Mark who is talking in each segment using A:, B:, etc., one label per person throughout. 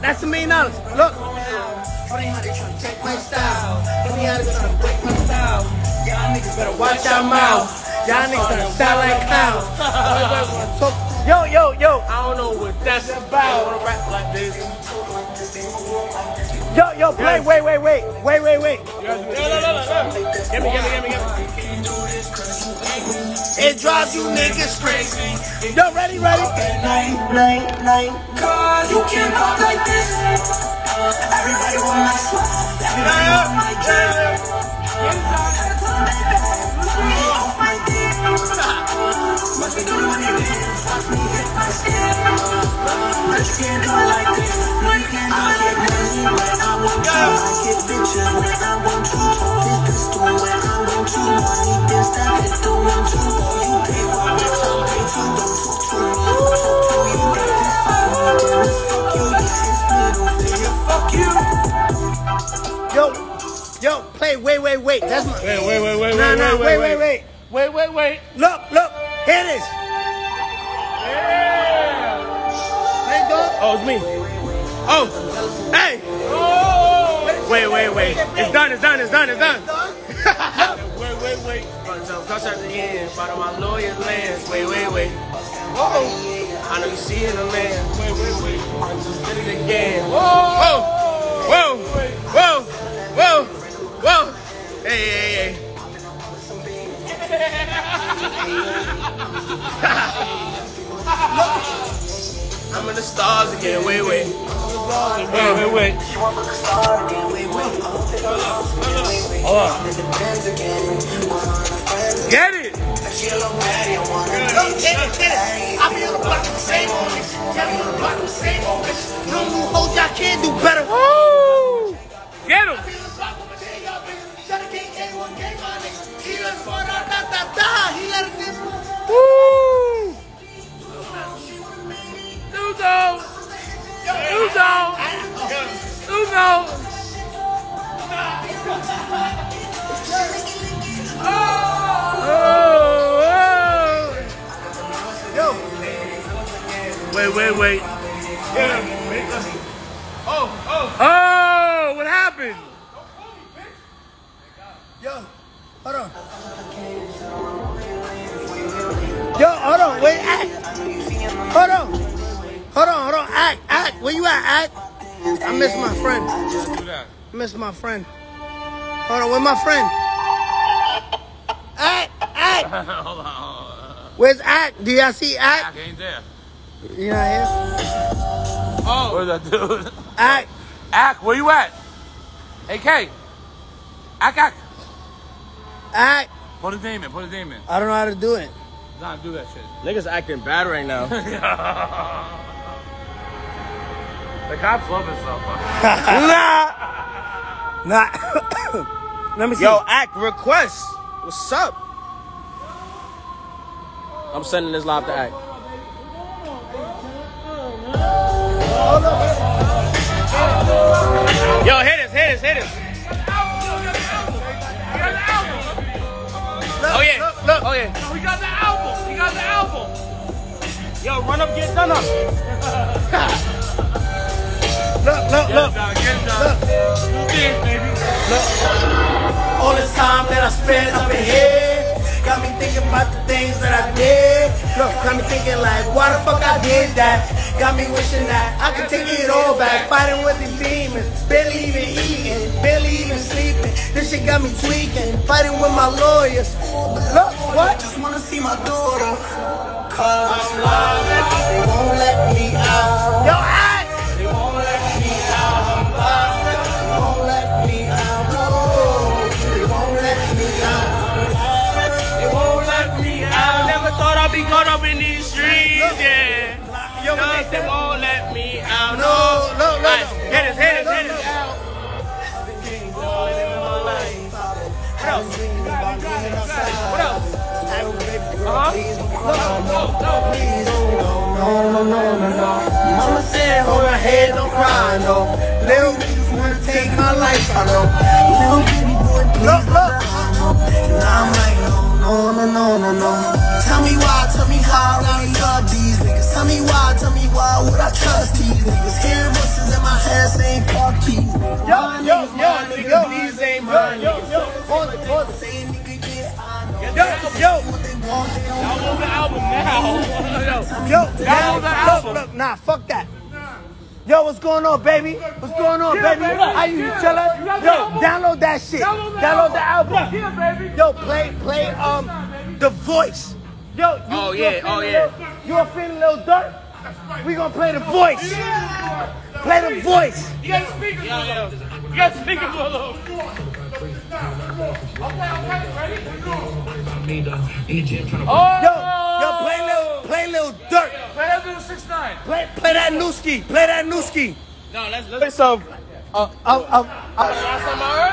A: That's a million dollars. Look.
B: Funny how they tryna take my style. Funny how they tryna break my style. Y'all niggas better watch your mouth.
A: Y'all niggas gonna sound like clowns. Yo, yo, yo.
C: I don't know what that's about. Wanna rap like this.
A: Yo, yo, play. Wait, wait, wait. Wait, wait, wait.
C: No, no, no, no, no. Give me, give me, give me, give me.
B: It drives you niggas crazy.
A: Yo, ready, ready.
B: Night, night, night. Cause you can't talk like this. Everybody want my swag. Everybody want my. Must be doing money dance. Watch me hit my step. But you can't do it like this.
A: Wait. That's my.
C: Wait, wait, wait, wait,
A: Nah,
C: wait,
A: nah,
C: wait,
A: wait, wait, wait.
C: Wait, wait, wait.
A: Look, look. Here it is. Yeah. Hey, dog.
C: Oh, it's me. Oh,
A: Hey. Oh.
C: wait, wait, wait. It's done, it's done, it's done, it's done. wait, wait, wait. Cross at the end, part of my lawyer's lands. Wait, wait, wait. Whoa. I know you see in the man. Wait, wait, wait. Wait, wait. Wait, wait, wait. Hold on. Get it.
B: Get it, get it. I be on the block the same on the same
C: Wait, wait, wait. Oh, oh. Oh, what happened?
A: Yo, hold on. Yo, hold on. Wait, act. Hold on. Hold on, hold on. Act, act. Where you at, act? I miss my friend. I miss my friend. Hold on, where my friend? Act, act.
C: hold on. Hold on.
A: Where's act? Do y'all see act?
C: I ain't there.
A: You not here?
C: Oh. Where's that dude?
A: Act.
C: Ack, where you at? Hey, K. Ack, Ack.
A: Act.
C: Put his name in. Put his name in.
A: I don't know how to do it.
C: Nah, do that shit.
D: Niggas acting bad right now.
C: the cops love us so much.
A: nah. Nah. Let me see.
D: Yo, act request. What's up? I'm sending this live to act.
C: Yeah,
A: Look, look.
C: oh yeah. We got the album. We got the album. Yo, run up, get done up.
A: Look, look, look.
C: get done. Do this, baby.
B: All this time that I spent up in here got me thinking about the things that I did. Look, got me thinking like, why the fuck I did that? Got me wishing that I could take it all back. Fighting with these demons, barely even eating, barely even sleeping. This shit got me tweaking, fighting with my lawyers. Look, what? Just wanna see my daughter. Cause I'm lost. They won't let Yo, No,
A: what they
C: they won't let me out.
A: No, no, no,
C: Alright,
A: no.
C: Hit us, hit us, hit us. What else? Uh-huh.
B: No, no, no, no, no. No. Mama said, hold her head, don't cry, no. Little niggas wanna take my life, I know. Little baby boy, look, look. And I'm like, no, no, no, no, no, no. Tell me why, tell me how I really love these niggas. Tell me why, niggas. Air buses in my ass ain't car keys. Yo, yo, yo,
A: Yo! Yo! Yo! Yo!
E: Yo, yo, Yo! Yo! hold it.
A: Yo, yo,
C: y'all on the album now.
A: yo,
C: y'all
A: on the
C: album.
A: Look, nah, fuck that. Yo, what's going on, baby? What's going on, yeah, baby? baby? How you, yeah. chillin'? Yo, download that shit. Download, download the album. Yeah, Yo, play, play, um, The Voice. Yo, you,
C: oh, yeah,
A: you
C: oh, yeah.
A: Little, you a feeling little dirt? We gonna play The Voice. Play The Voice.
C: You gotta speak a little. You gotta speak a little. Okay, okay, ready? Oh!
A: Yo, yo, play Lil, play Lil Durk.
C: Play that little 6 9
A: Play, play that Newski. Play that Newski.
C: No, let's let's play some.
A: Uh, uh, uh, uh,
C: Last time I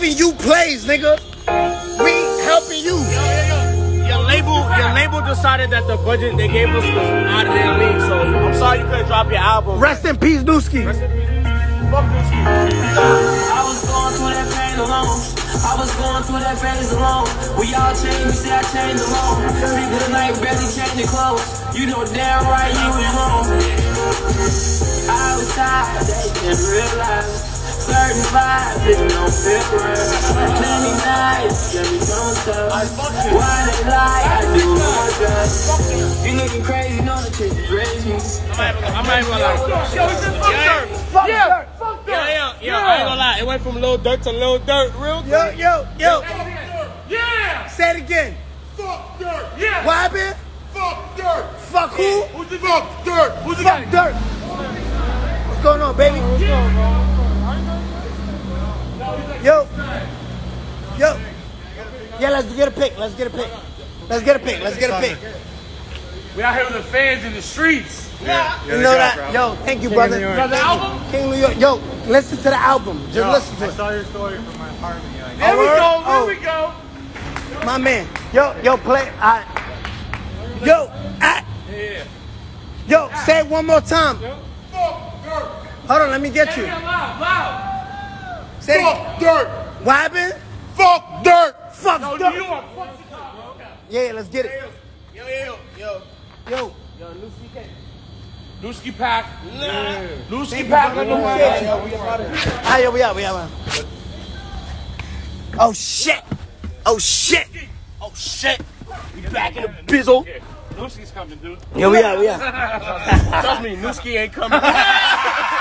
A: giving you plays, nigga.
C: Label decided that the budget they gave us was out of their league, so I'm sorry you couldn't drop your album.
A: Rest in peace, Newski.
C: Fuck Newski.
B: I was going through that pain alone. I was going through that phase alone. We all changed, you say I changed alone. Sleep of the night, barely changing clothes. You know damn right you was wrong. I was tired, they didn't realize. Certain vibes didn't know fit right. Plenty nights, yeah, we don't tell. Why they lie, I do my best. You looking crazy, know the truth raised me.
C: I'm not even gonna lie. Yo, he said fuck
A: Fuck
C: Yeah,
A: Durk.
C: fuck Yo, yo, yo, I ain't gonna lie. It went from Lil Dirt to Lil Dirt real
A: Yo,
C: quick.
A: yo, yo.
C: Yeah!
A: Say it again.
D: Fuck dirt!
C: Yeah!
A: What happened?
D: Fuck dirt!
A: Fuck who?
D: Who's the fuck dirt? Who's the
A: Fuck dirt? What's going on, baby? Yo. Yo. Yeah, let's get a pick. Let's get a pick. Let's get a pick. Let's get a pick.
C: We out here with the fans in the streets. Yeah.
A: You know that? Yo, thank you, brother.
C: Got the album?
A: King New York. Yo, listen to the album. Just listen to it.
D: I saw your story from my apartment. You're like,
C: There we go, there
A: Oh.
C: we go.
A: My man. Yo, yo, play. I, yo, I,
C: Yeah.
A: yo, say it one more time.
D: fuck!
A: Hold on, let me get you.
C: Yeah, loud, loud.
A: Say it.
D: Fuck dirt!
A: What happened?
D: Fuck dirt!
A: Fuck
C: No,
A: Durk.
C: New York, fuck Chicago.
A: Yeah, let's get it.
C: Yo, yo, yo.
A: Yo,
C: Newski pack.
A: Nah.
C: Newski pack on the
A: Appreciate
C: way.
A: you. Ah, yeah, we out, we out. Oh shit! Oh shit!
C: Oh shit. We back in the bizzle. Newski's coming, dude.
A: Yeah, we out, we out.
C: Trust me, Newski ain't coming.